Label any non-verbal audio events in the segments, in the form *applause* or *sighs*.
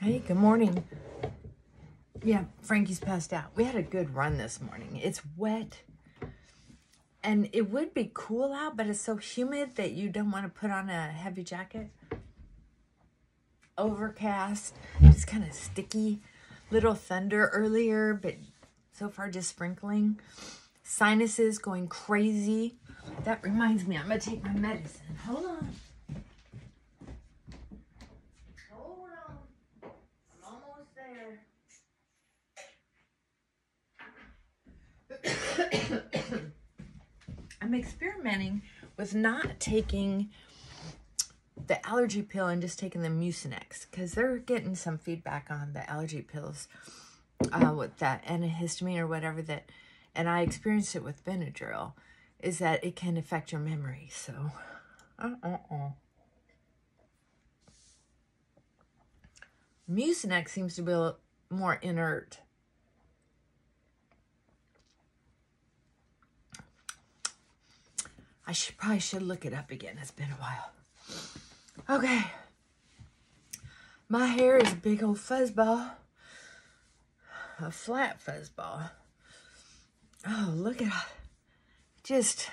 Hey, good morning. Yeah, Frankie's passed out. We had a good run this morning. It's wet. And it would be cool out, but it's so humid that you don't want to put on a heavy jacket. Overcast. It's kind of sticky. Little thunder earlier, but so far just sprinkling. Sinuses going crazy. That reminds me, I'm going to take my medicine. Hold on. Hold on. I'm almost there. I'm experimenting with not taking the allergy pill and just taking the Mucinex because they're getting some feedback on the allergy pills uh, with that antihistamine or whatever that, and I experienced it with Benadryl, is that it can affect your memory. So, uh-uh-uh. Mucinex seems to be more inert. I should probably should look it up again. It's been a while. Okay. My hair is a big old fuzzball. A flat fuzzball. Oh, look at just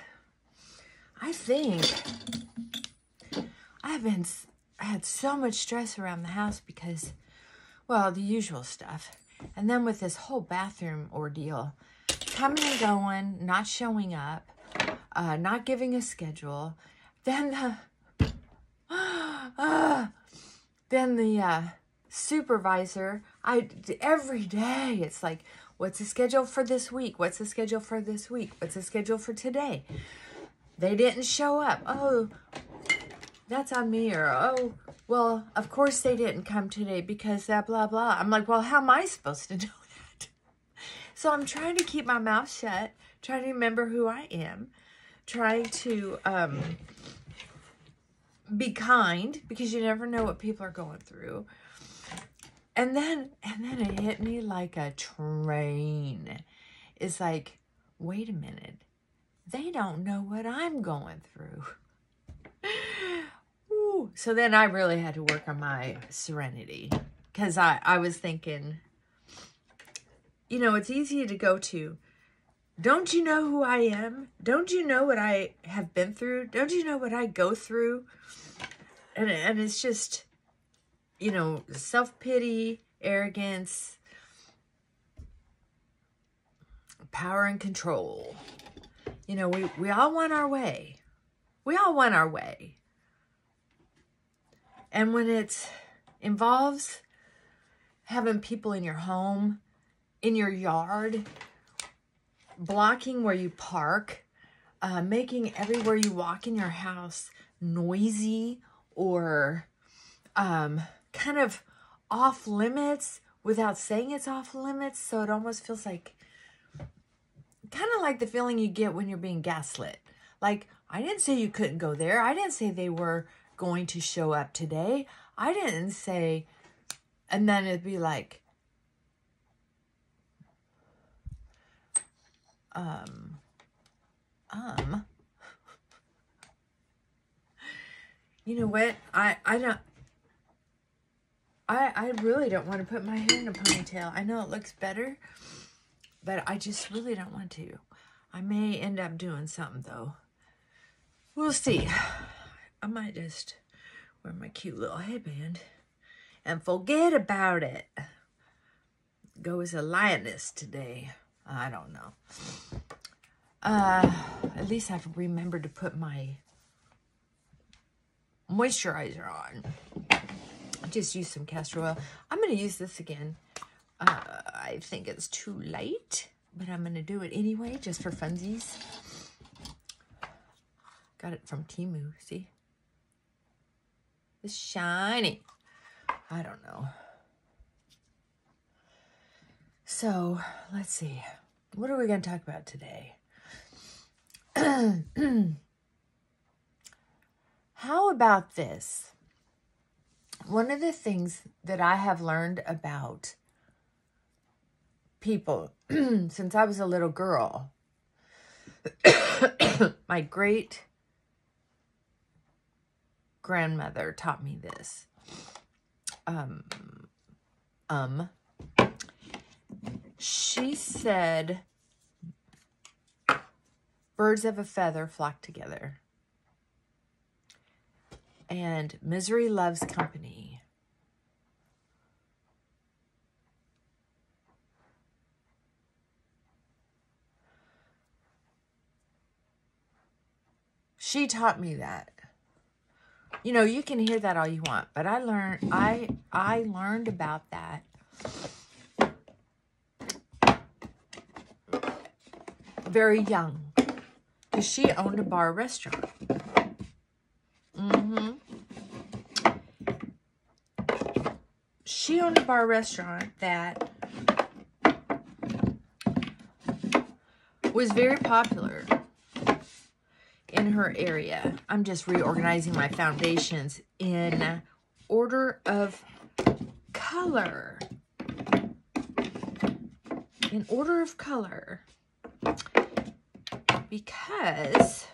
I think I've been I had so much stress around the house because well, the usual stuff. And then with this whole bathroom ordeal, coming and going, not showing up, uh, not giving a schedule, then the, *gasps* uh, then the uh, supervisor, I every day it's like, what's the schedule for this week? What's the schedule for this week? What's the schedule for today? They didn't show up. Oh, that's on me. Or oh, well, of course they didn't come today because that blah, blah. I'm like, well, how am I supposed to *laughs* know that? So I'm trying to keep my mouth shut, trying to remember who I am, trying to um, be kind because you never know what people are going through. And then, and then it hit me like a train. It's like, wait a minute. They don't know what I'm going through. *laughs* So then I really had to work on my serenity because I, I was thinking, you know, it's easy to go to, don't you know who I am? Don't you know what I have been through? Don't you know what I go through? And, and it's just, you know, self-pity, arrogance, power and control. You know, we, we all want our way. We all want our way. And when it involves having people in your home, in your yard, blocking where you park, uh, making everywhere you walk in your house noisy or um, kind of off limits without saying it's off limits. So it almost feels like kind of like the feeling you get when you're being gaslit. Like, I didn't say you couldn't go there. I didn't say they were going to show up today. I didn't say, and then it'd be like, um, um, you know what? I, I don't, I, I really don't want to put my hair in a ponytail. I know it looks better, but I just really don't want to. I may end up doing something though. We'll see. I might just wear my cute little headband and forget about it. Go as a lioness today. I don't know. Uh, at least I've remembered to put my moisturizer on. Just use some castor oil. I'm going to use this again. Uh, I think it's too light, but I'm going to do it anyway, just for funsies. Got it from Temu, see? It's shiny. I don't know. So, let's see. What are we going to talk about today? *clears throat* How about this? One of the things that I have learned about people *clears throat* since I was a little girl, *coughs* my great grandmother taught me this. Um, um, she said, birds of a feather flock together. And misery loves company. She taught me that. You know, you can hear that all you want, but I learned I I learned about that very young. Because she owned a bar restaurant. Mm-hmm. She owned a bar restaurant that was very popular in her area. I'm just reorganizing my foundations in order of color. In order of color. Because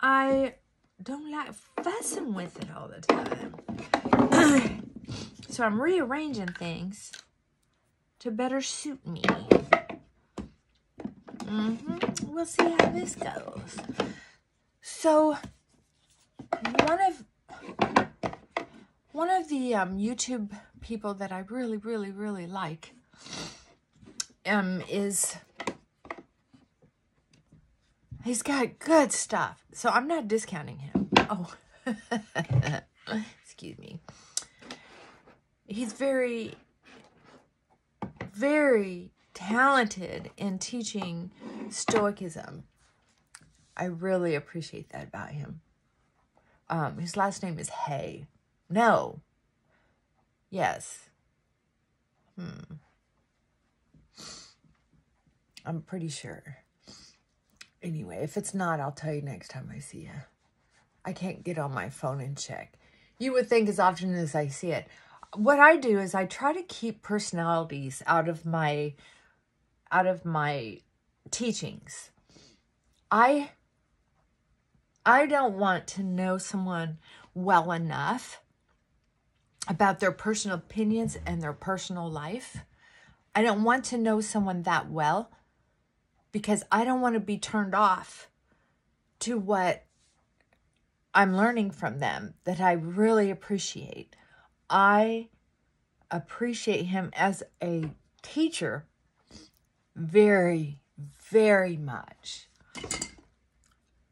I don't like fussing with it all the time. *clears throat* so I'm rearranging things to better suit me. Mm -hmm. We'll see how this goes. So, one of one of the um, YouTube people that I really, really, really like um, is he's got good stuff. So I'm not discounting him. Oh, *laughs* excuse me. He's very, very talented in teaching Stoicism. I really appreciate that about him. Um, his last name is Hay. No. Yes. Hmm. I'm pretty sure. Anyway, if it's not, I'll tell you next time I see you. I can't get on my phone and check. You would think as often as I see it. What I do is I try to keep personalities out of my out of my teachings. I I don't want to know someone well enough about their personal opinions and their personal life. I don't want to know someone that well because I don't want to be turned off to what I'm learning from them that I really appreciate. I appreciate him as a teacher very, very much.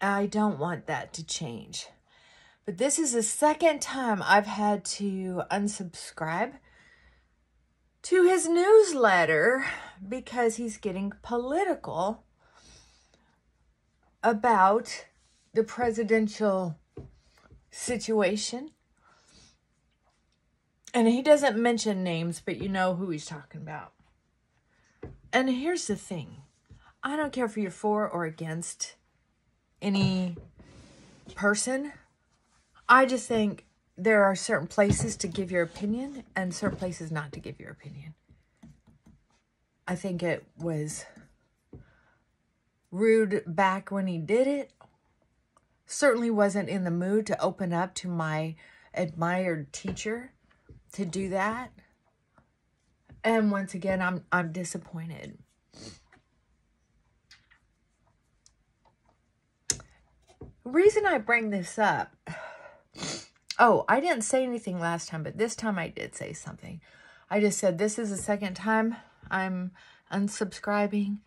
I don't want that to change. But this is the second time I've had to unsubscribe to his newsletter because he's getting political about the presidential situation. And he doesn't mention names, but you know who he's talking about. And here's the thing I don't care if you're for or against any person. I just think there are certain places to give your opinion and certain places not to give your opinion. I think it was rude back when he did it. Certainly wasn't in the mood to open up to my admired teacher to do that. And once again, I'm I'm disappointed. reason I bring this up, oh, I didn't say anything last time, but this time I did say something. I just said this is the second time I'm unsubscribing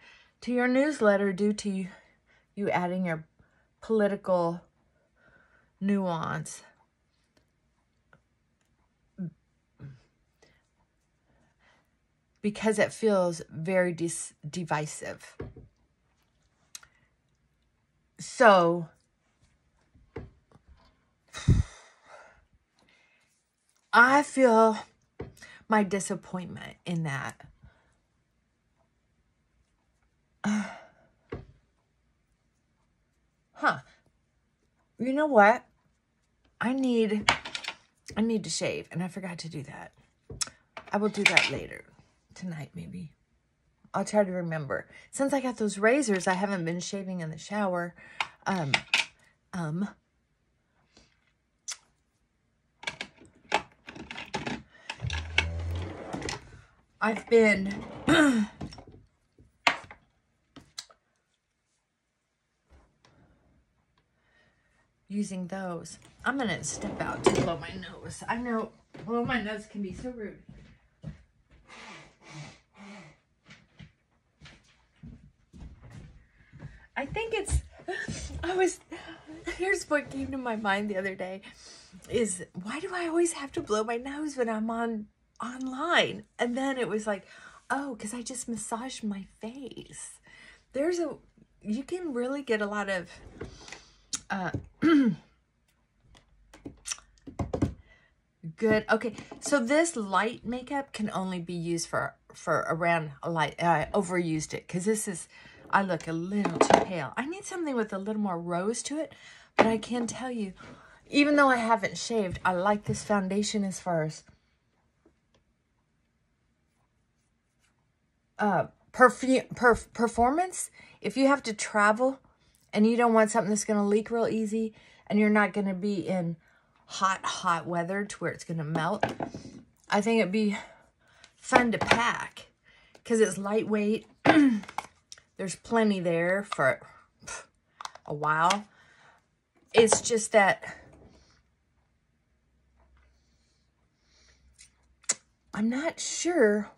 to your newsletter due to you adding your political nuance. Because it feels very divisive. So, I feel my disappointment in that. *sighs* huh. You know what? I need I need to shave and I forgot to do that. I will do that later. Tonight maybe. I'll try to remember. Since I got those razors, I haven't been shaving in the shower. Um um I've been using those. I'm going to step out to blow my nose. I know blow my nose can be so rude. I think it's, I was, here's what came to my mind the other day is why do I always have to blow my nose when I'm on online? And then it was like, oh, because I just massaged my face. There's a, you can really get a lot of, uh, *clears throat* good. Okay, so this light makeup can only be used for, for around a light, I uh, overused it because this is, I look a little too pale. I need something with a little more rose to it, but I can tell you, even though I haven't shaved, I like this foundation as far as uh, perfume, perf performance. If you have to travel and you don't want something that's going to leak real easy and you're not going to be in hot, hot weather to where it's going to melt, I think it'd be fun to pack because it's lightweight. *clears throat* There's plenty there for a while. It's just that I'm not sure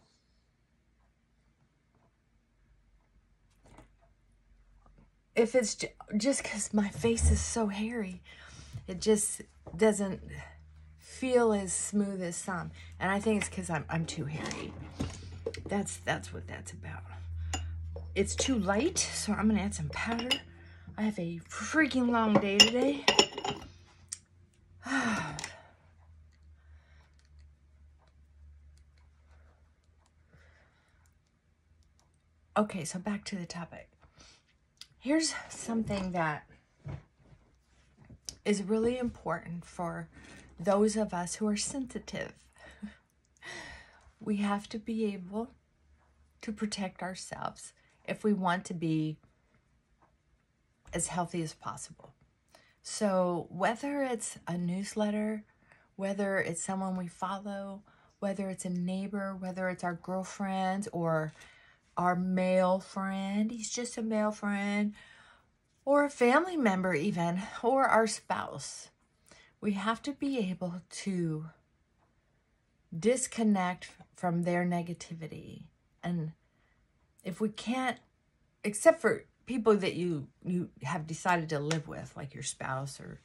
if it's just because my face is so hairy. It just doesn't feel as smooth as some. And I think it's because I'm, I'm too hairy. That's, that's what that's about. It's too light, so I'm going to add some powder. I have a freaking long day today. *sighs* okay, so back to the topic. Here's something that is really important for those of us who are sensitive. *laughs* we have to be able to protect ourselves if we want to be as healthy as possible. So whether it's a newsletter, whether it's someone we follow, whether it's a neighbor, whether it's our girlfriend or our male friend, he's just a male friend, or a family member even, or our spouse, we have to be able to disconnect from their negativity. And if we can't, except for people that you you have decided to live with, like your spouse or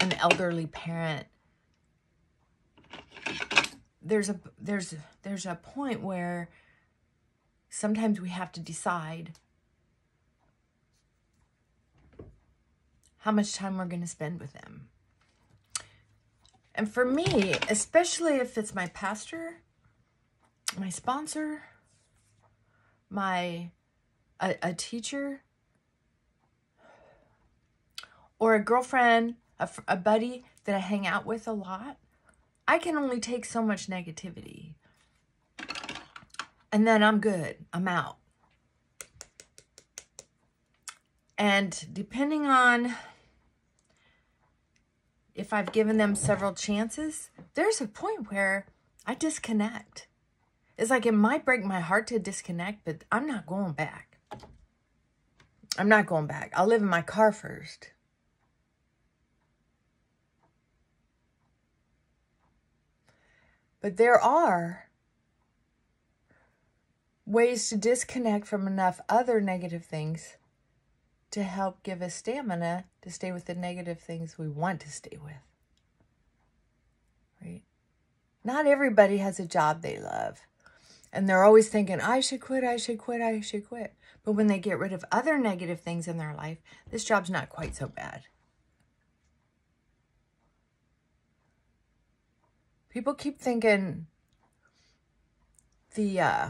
an elderly parent, there's a there's there's a point where sometimes we have to decide how much time we're going to spend with them. And for me, especially if it's my pastor, my sponsor, my a, a teacher, or a girlfriend, a, a buddy that I hang out with a lot, I can only take so much negativity. And then I'm good. I'm out. And depending on if I've given them several chances, there's a point where I disconnect. It's like it might break my heart to disconnect, but I'm not going back. I'm not going back. I'll live in my car first. But there are ways to disconnect from enough other negative things to help give us stamina to stay with the negative things we want to stay with. Right? Not everybody has a job they love. And they're always thinking, I should quit, I should quit, I should quit. But when they get rid of other negative things in their life, this job's not quite so bad. People keep thinking the uh,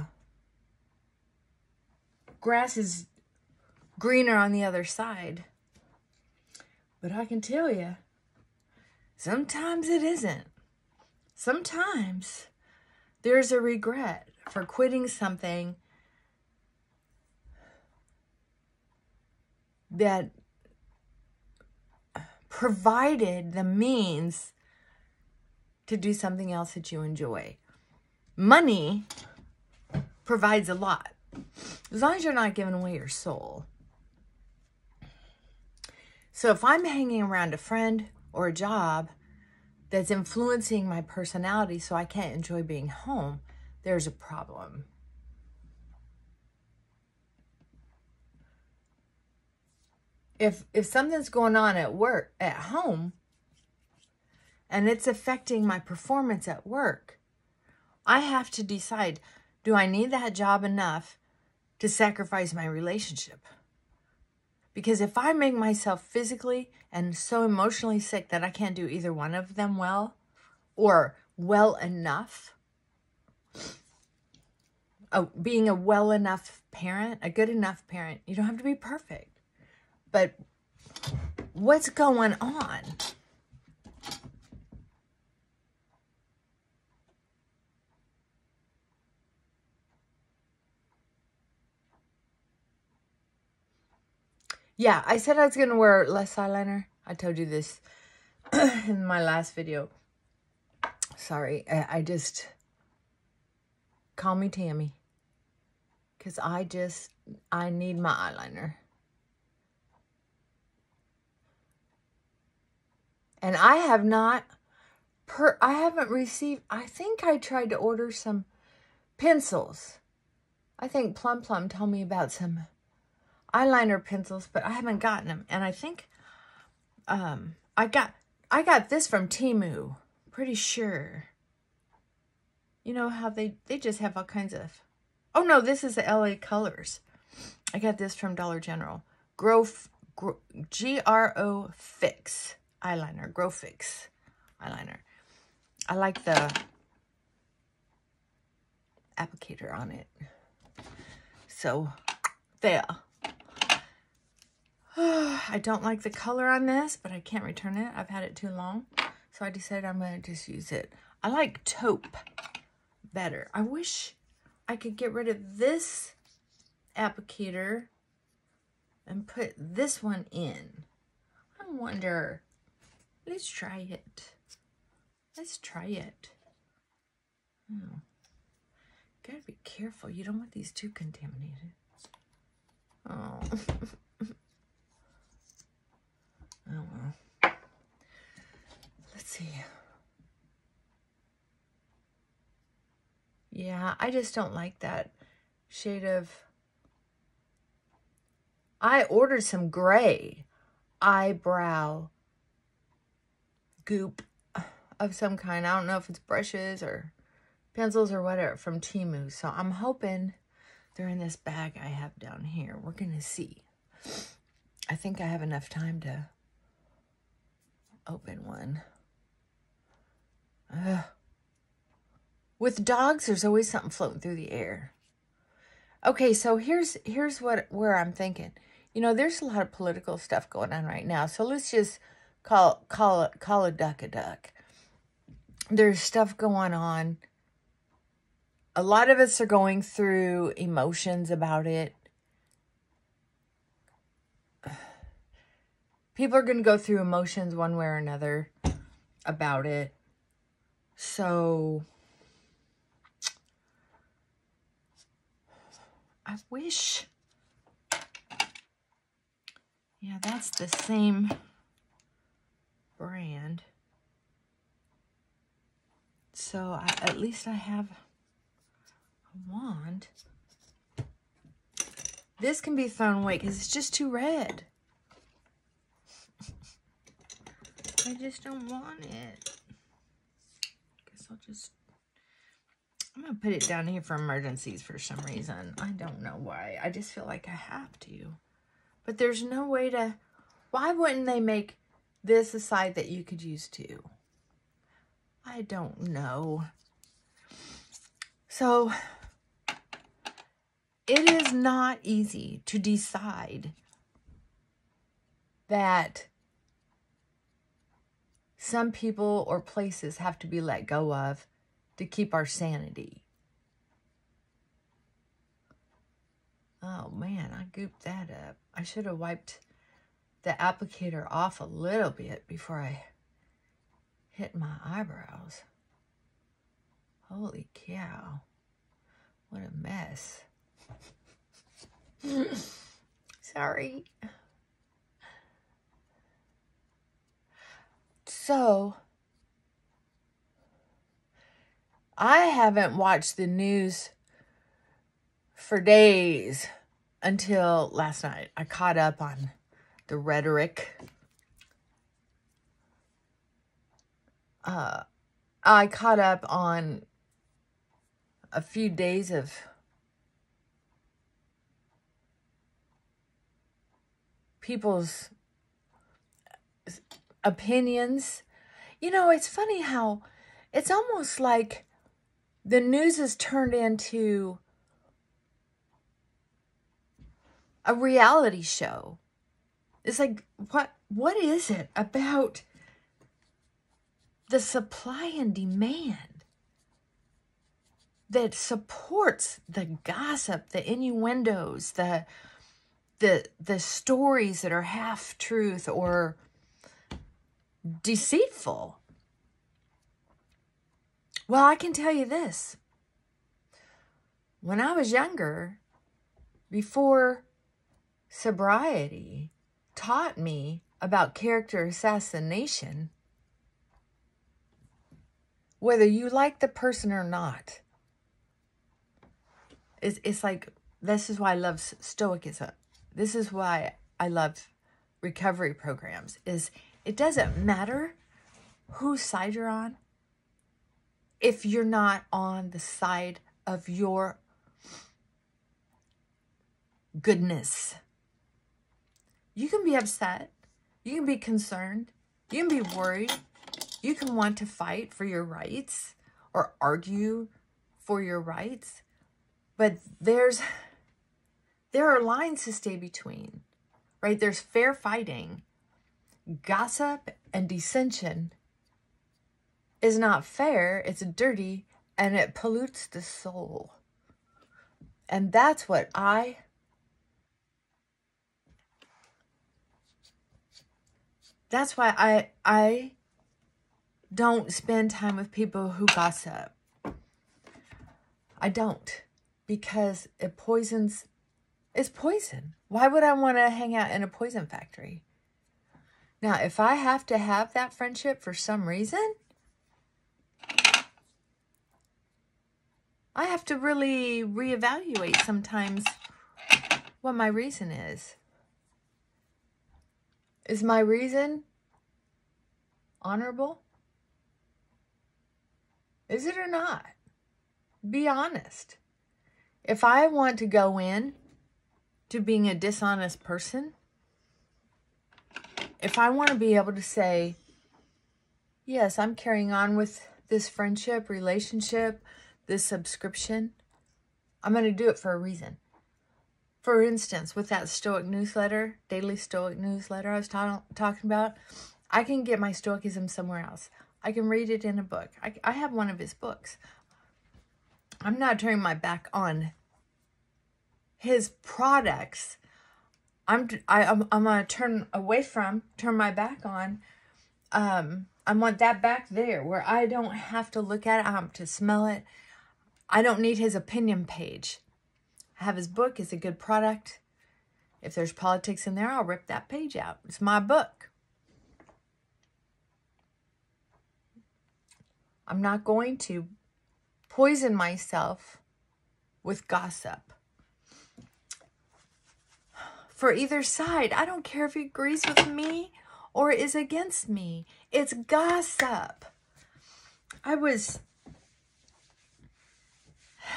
grass is greener on the other side. But I can tell you, sometimes it isn't. Sometimes there's a regret for quitting something that provided the means to do something else that you enjoy. money provides a lot. As long as you're not giving away your soul. So if I'm hanging around a friend or a job that's influencing my personality so I can't enjoy being home, there's a problem. If if something's going on at work at home and it's affecting my performance at work, I have to decide, do I need that job enough to sacrifice my relationship? Because if I make myself physically and so emotionally sick that I can't do either one of them well or well enough, oh, being a well enough parent, a good enough parent, you don't have to be perfect. But what's going on? Yeah, I said I was going to wear less eyeliner. I told you this *clears throat* in my last video. Sorry, I, just... Call me Tammy. Because I just... I need my eyeliner. And I have not... Per, I haven't received... I think I tried to order some pencils. I think Plum Plum told me about some eyeliner pencils, but I haven't gotten them. And I think um, I got I got this from Temu. Pretty sure. You know how they, they just have all kinds of... Oh, no, this is the LA Colors. I got this from Dollar General. Grow, Grow G-R-O Fix eyeliner. Grow Fix eyeliner. I like the applicator on it. So, there. *sighs* I don't like the color on this, but I can't return it. I've had it too long. So I decided I'm going to just use it. I like taupe better. I wish I could get rid of this applicator and put this one in. I wonder. Let's try it. Let's try it. Oh. Gotta be careful. You don't want these too contaminated. Oh. *laughs* Oh well. Let's see. Yeah, I just don't like that shade of... I ordered some gray eyebrow goop of some kind. I don't know if it's brushes or pencils or whatever from Temu. So I'm hoping they're in this bag I have down here. We're going to see. I think I have enough time to open one. Ugh. With dogs, there's always something floating through the air. Okay, so here's here's what where I'm thinking. You know, there's a lot of political stuff going on right now. So let's just call call it call a duck a duck. There's stuff going on. A lot of us are going through emotions about it. People are going to go through emotions one way or another about it. So I wish. Yeah, that's the same brand. So I, at least I have a wand. This can be thrown away because it's just too red. I just don't want it. Guess I'll just... I'm going to put it down here for emergencies for some reason. I don't know why. I just feel like I have to. But there's no way to... Why wouldn't they make this a side that you could use too? I don't know. So, it is not easy to decide that some people or places have to be let go of to keep our sanity. Oh man, I gooped that up. I should have wiped the applicator off a little bit before I hit my eyebrows. Holy cow. What a mess. *laughs* Sorry. So, I haven't watched the news for days until last night. I caught up on the rhetoric. Uh, I caught up on a few days of people's opinions. You know, it's funny how it's almost like the news has turned into a reality show. It's like what what is it about the supply and demand that supports the gossip, the innuendos, the the the stories that are half truth or deceitful. Well, I can tell you this. When I was younger, before sobriety taught me about character assassination, whether you like the person or not, it's, it's like, this is why I love Stoicism. This is why I love recovery programs, is it doesn't matter whose side you're on if you're not on the side of your goodness. You can be upset. You can be concerned. You can be worried. You can want to fight for your rights or argue for your rights. But there's there are lines to stay between. Right? There's fair fighting gossip and dissension is not fair, it's dirty, and it pollutes the soul. And that's what I That's why I I don't spend time with people who gossip. I don't because it poisons it's poison. Why would I want to hang out in a poison factory? Now, if I have to have that friendship for some reason, I have to really reevaluate sometimes what my reason is. Is my reason honorable? Is it or not? Be honest. If I want to go in to being a dishonest person, if I want to be able to say, yes, I'm carrying on with this friendship, relationship, this subscription, I'm going to do it for a reason. For instance, with that Stoic newsletter, daily Stoic newsletter I was ta talking about, I can get my Stoicism somewhere else. I can read it in a book. I, I have one of his books. I'm not turning my back on his products I'm I, I'm I'm gonna turn away from, turn my back on. Um, I want that back there where I don't have to look at it. I have to smell it. I don't need his opinion page. I have his book. It's a good product. If there's politics in there, I'll rip that page out. It's my book. I'm not going to poison myself with gossip for either side. I don't care if he agrees with me or is against me. It's gossip. I was... *sighs*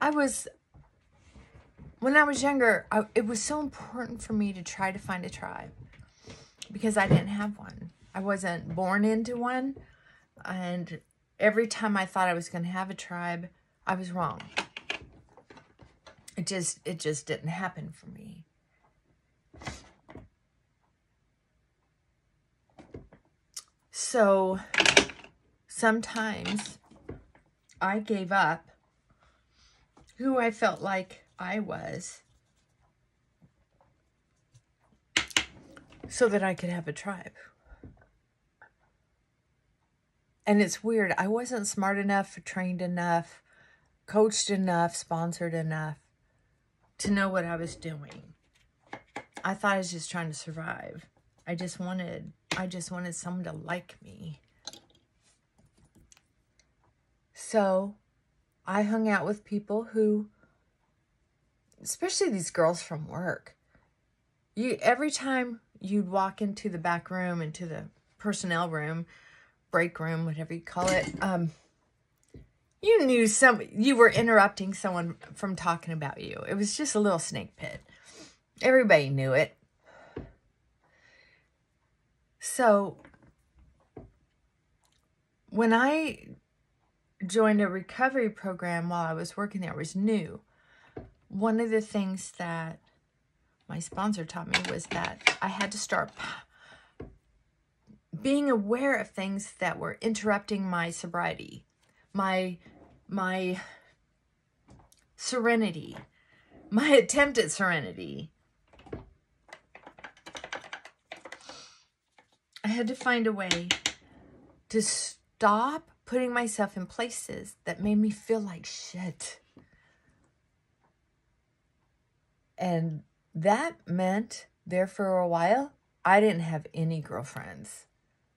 I was... When I was younger, I, it was so important for me to try to find a tribe because I didn't have one. I wasn't born into one. And every time I thought I was going to have a tribe, I was wrong. It just, it just didn't happen for me. So sometimes I gave up who I felt like I was so that I could have a tribe. And it's weird. I wasn't smart enough, trained enough, coached enough, sponsored enough to know what I was doing. I thought I was just trying to survive. I just wanted, I just wanted someone to like me. So I hung out with people who, especially these girls from work, you every time you'd walk into the back room, into the personnel room, break room, whatever you call it, um, you knew some you were interrupting someone from talking about you. It was just a little snake pit. Everybody knew it. So when I joined a recovery program while I was working there, was new. One of the things that my sponsor taught me was that I had to start being aware of things that were interrupting my sobriety, my my serenity, my attempt at serenity. I had to find a way to stop putting myself in places that made me feel like shit. And that meant there for a while, I didn't have any girlfriends.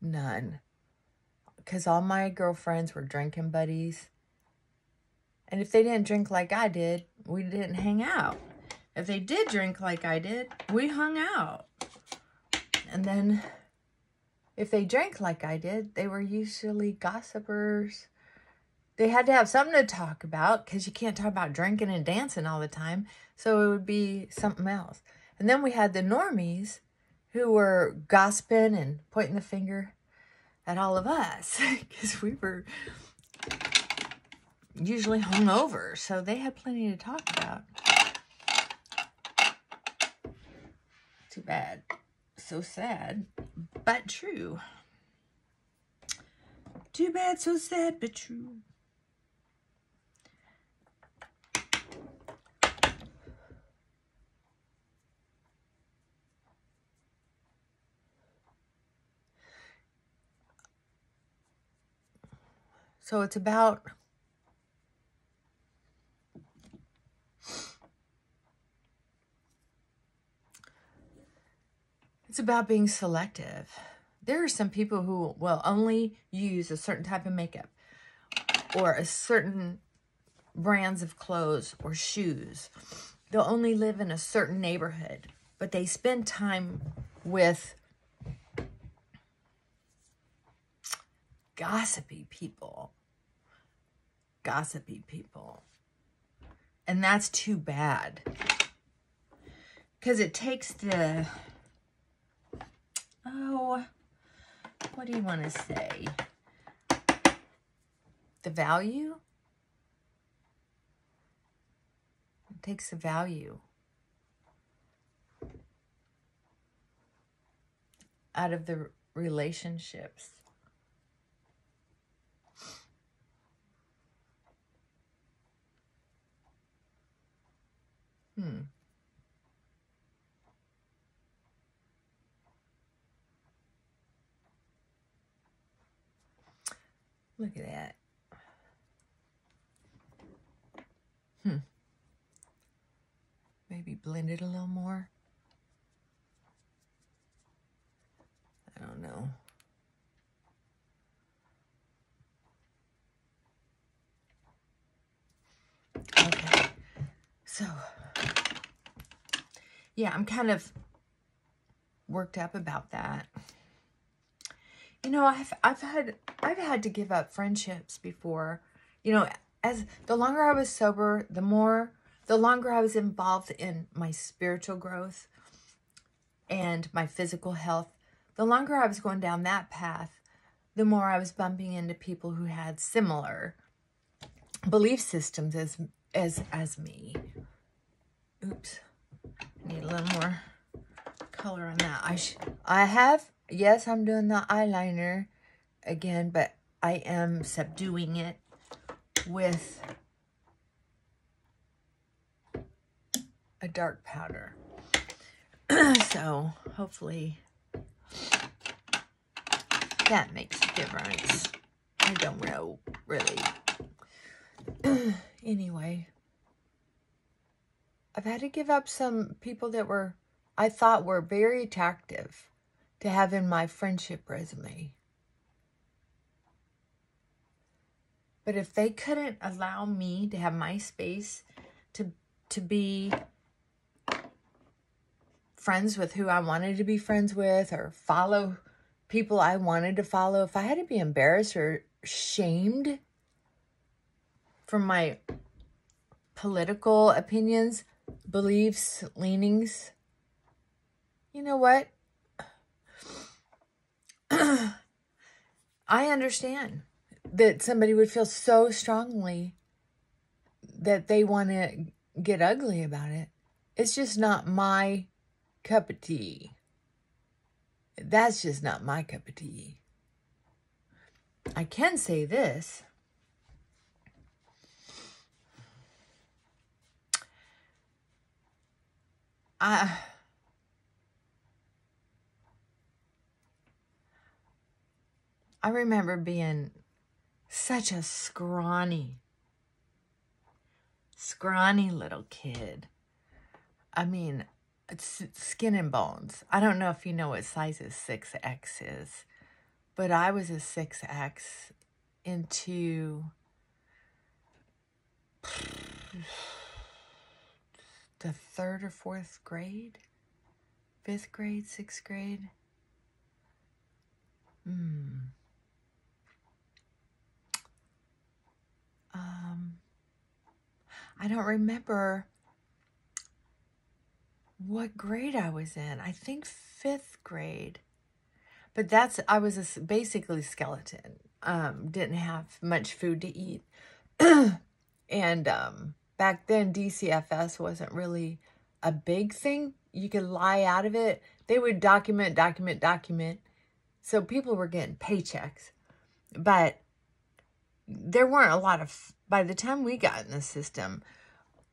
None. Because all my girlfriends were drinking buddies. And if they didn't drink like I did, we didn't hang out. If they did drink like I did, we hung out. And then if they drank like I did, they were usually gossipers. They had to have something to talk about because you can't talk about drinking and dancing all the time. So it would be something else. And then we had the normies who were gossiping and pointing the finger at all of us *laughs* because we were usually hungover. So they had plenty to talk about. Too bad. So sad, but true. Too bad, so sad, but true. So it's about It's about being selective. There are some people who will only use a certain type of makeup or a certain brands of clothes or shoes. They'll only live in a certain neighborhood, but they spend time with gossipy people. Gossipy people. And that's too bad. Because it takes the Oh, what do you want to say? The value? It takes the value out of the relationships. Hmm. Look at that. Hmm. Maybe blend it a little more. I don't know. Okay. So, yeah, I'm kind of worked up about that. You know, I've I've had I've had to give up friendships before. You know, as the longer I was sober, the more the longer I was involved in my spiritual growth and my physical health, the longer I was going down that path, the more I was bumping into people who had similar belief systems as as as me. Oops. Need a little more color on that. I I have yes, I'm doing the eyeliner again, but I am subduing it with a dark powder. *clears throat* so hopefully that makes a difference. I don't know, really. *clears throat* anyway, I've had to give up some people that were, I thought were very attractive to have in my friendship resume. But if they couldn't allow me to have my space to to be friends with who I wanted to be friends with or follow people I wanted to follow, if I had to be embarrassed or shamed for my political opinions, beliefs, leanings, you know what? *clears throat* I understand that somebody would feel so strongly that they want to get ugly about it. It's just not my cup of tea. That's just not my cup of tea. I can say this. I I remember being such a scrawny, scrawny little kid. I mean, skin and bones. I don't know if you know what size a 6X is, but I was a 6X into the third or fourth grade, fifth grade, sixth grade. Hmm. Um, I don't remember what grade I was in. I think fifth grade. But that's, I was a, basically skeleton. Um, didn't have much food to eat. *clears throat* and um, back then, DCFS wasn't really a big thing. You could lie out of it. They would document, document, document. So people were getting paychecks. But there weren't a lot of, by the time we got in the system,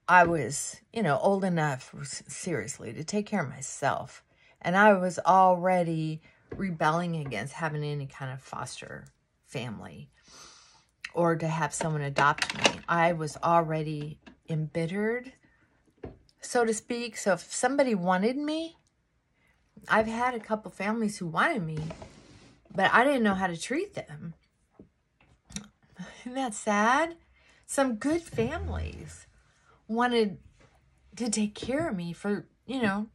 I was, you know, old enough, seriously, to take care of myself. And I was already rebelling against having any kind of foster family or to have someone adopt me. I was already embittered, so to speak. So if somebody wanted me, I've had a couple families who wanted me, but I didn't know how to treat them. Isn't that sad? Some good families wanted to take care of me for, you know,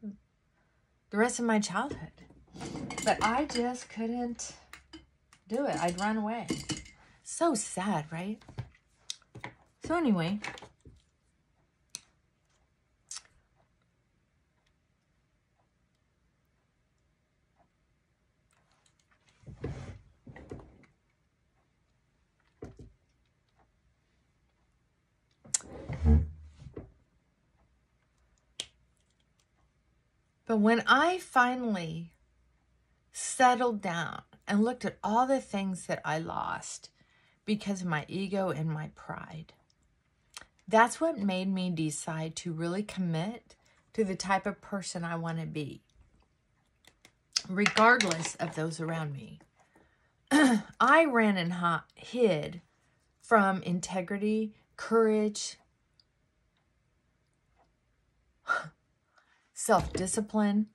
the rest of my childhood. But I just couldn't do it. I'd run away. So sad, right? So anyway, But when I finally settled down and looked at all the things that I lost because of my ego and my pride, that's what made me decide to really commit to the type of person I want to be, regardless of those around me. *clears throat* I ran and hid from integrity, courage, *sighs* self-discipline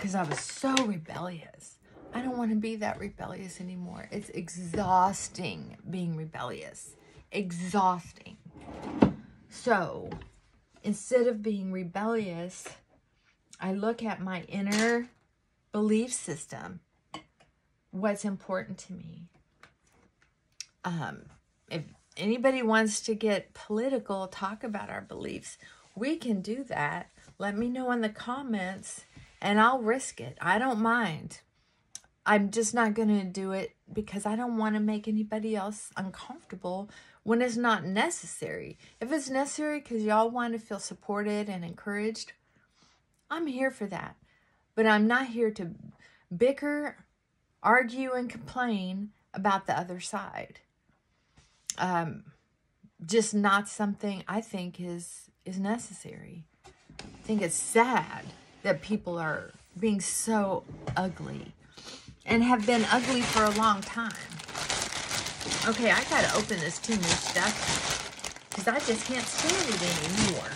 because I was so rebellious. I don't want to be that rebellious anymore. It's exhausting being rebellious. Exhausting. So, instead of being rebellious, I look at my inner belief system. What's important to me. Um, if anybody wants to get political, talk about our beliefs we can do that. Let me know in the comments and I'll risk it. I don't mind. I'm just not going to do it because I don't want to make anybody else uncomfortable when it's not necessary. If it's necessary because y'all want to feel supported and encouraged, I'm here for that. But I'm not here to bicker, argue, and complain about the other side. Um, just not something I think is is necessary. I think it's sad that people are being so ugly and have been ugly for a long time. Okay, I gotta open this too new stuff because I just can't stand it anymore.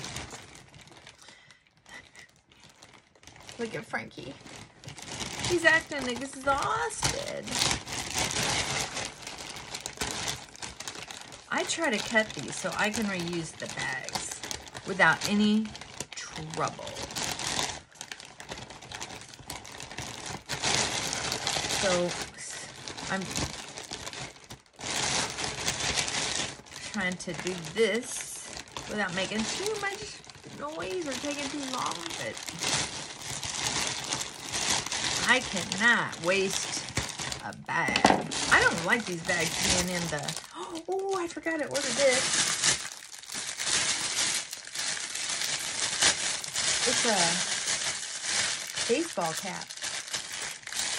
Look at Frankie. He's acting exhausted. I try to cut these so I can reuse the bags without any trouble. So I'm trying to do this without making too much noise or taking too long, but I cannot waste a bag. I don't like these bags being in the, *gasps* oh, I forgot to order this. It's a baseball cap.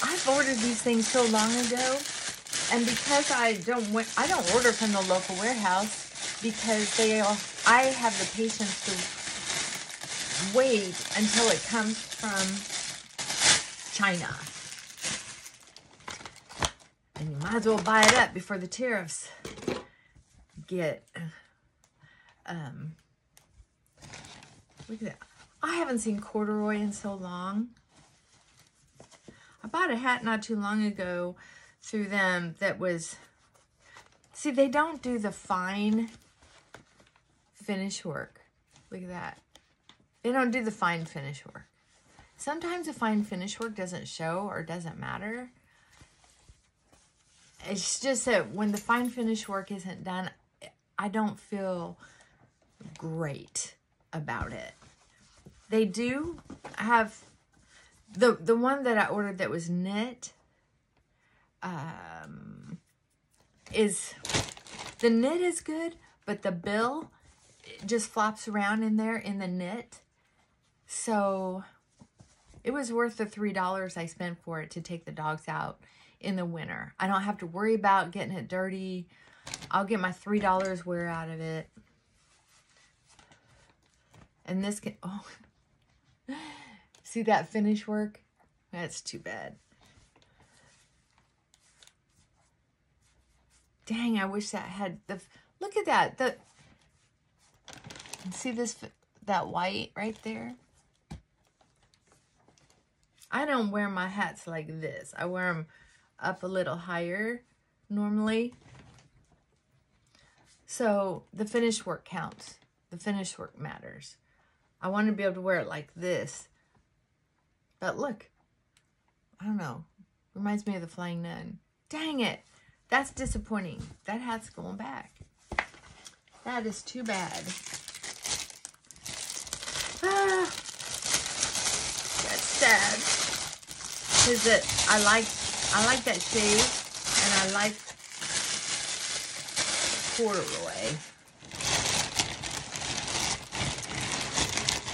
I've ordered these things so long ago, and because I don't I don't order from the local warehouse because they all, I have the patience to wait until it comes from China. And you might as well buy it up before the tariffs get um look at that. I haven't seen corduroy in so long. I bought a hat not too long ago through them that was, see, they don't do the fine finish work. Look at that. They don't do the fine finish work. Sometimes the fine finish work doesn't show or doesn't matter. It's just that when the fine finish work isn't done, I don't feel great about it. They do have the the one that I ordered that was knit um, is the knit is good, but the bill just flops around in there in the knit. So it was worth the $3 I spent for it to take the dogs out in the winter. I don't have to worry about getting it dirty. I'll get my $3 wear out of it. And this can, oh, *laughs* See that finish work? That's too bad. Dang, I wish that had the, look at that. The, see this, that white right there? I don't wear my hats like this. I wear them up a little higher normally. So the finish work counts. The finish work matters. I want to be able to wear it like this. But look, I don't know. Reminds me of the Flying Nun. Dang it. That's disappointing. That hat's going back. That is too bad. Ah, that's sad. Because it, I like, I like that shade, and I like corduroy.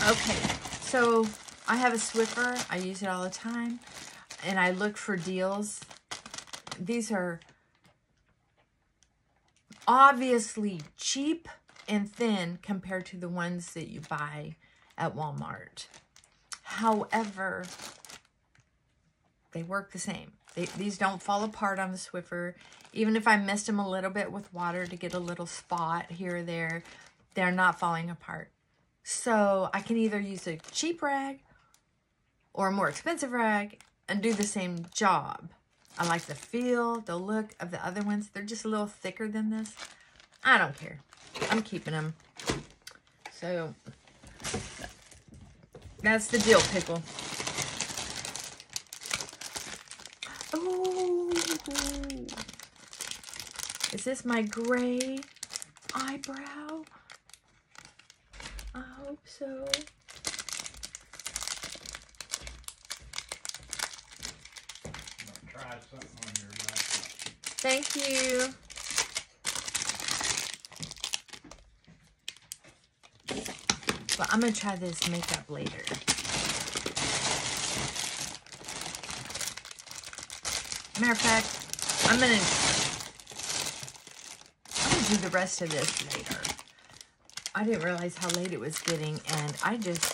Okay, so I have a Swiffer. I use it all the time. And I look for deals. These are obviously cheap and thin compared to the ones that you buy at Walmart. However, they work the same. They, these don't fall apart on the Swiffer. Even if I mist them a little bit with water to get a little spot here or there, they're not falling apart. So I can either use a cheap rag or a more expensive rag and do the same job. I like the feel, the look of the other ones. They're just a little thicker than this. I don't care. I'm keeping them. So that's the deal, pickle. Oh, is this my gray eyebrow? I hope so. Something on your laptop. Thank you. But I'm going to try this makeup later. Matter of fact, I'm going to I'm going to do the rest of this later. I didn't realize how late it was getting, and I just,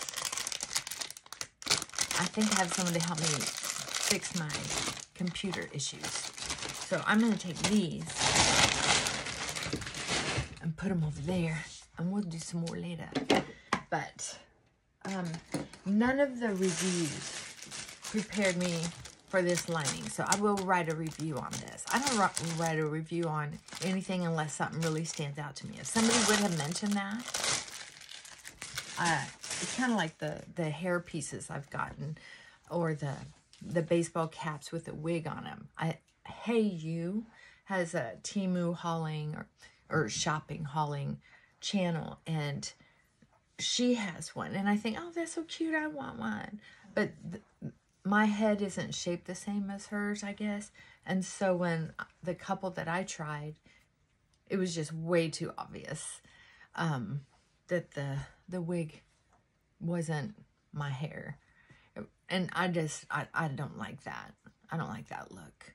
I think I have somebody help me fix my computer issues. So I'm going to take these and put them over there. And we'll do some more later. But um, none of the reviews prepared me for this lining. So I will write a review on this. I don't write a review on anything unless something really stands out to me. If somebody would have mentioned that, uh, it's kind of like the, the hair pieces I've gotten or the the baseball caps with a wig on them. I Hey You has a Temu hauling or, or shopping hauling channel and she has one and I think, oh, that's so cute. I want one. But my head isn't shaped the same as hers, I guess. And so when the couple that I tried, it was just way too obvious um, that the the wig wasn't my hair. And I just, I, I don't like that. I don't like that look.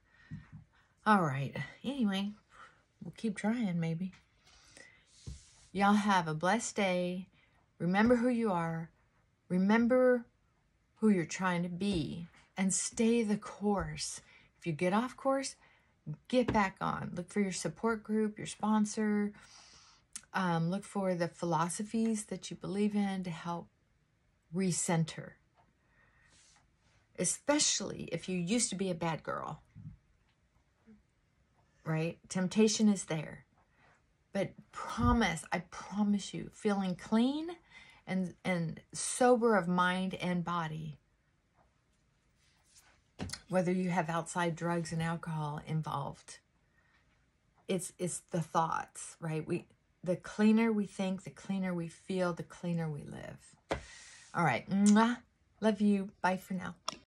All right. Anyway, we'll keep trying maybe. Y'all have a blessed day. Remember who you are. Remember who you're trying to be and stay the course. If you get off course, get back on. Look for your support group, your sponsor. Um, look for the philosophies that you believe in to help recenter. Especially if you used to be a bad girl. Right? Temptation is there. But promise, I promise you, feeling clean and, and sober of mind and body, whether you have outside drugs and alcohol involved, it's, it's the thoughts, right? We, the cleaner we think, the cleaner we feel, the cleaner we live. All right. Mwah. Love you. Bye for now.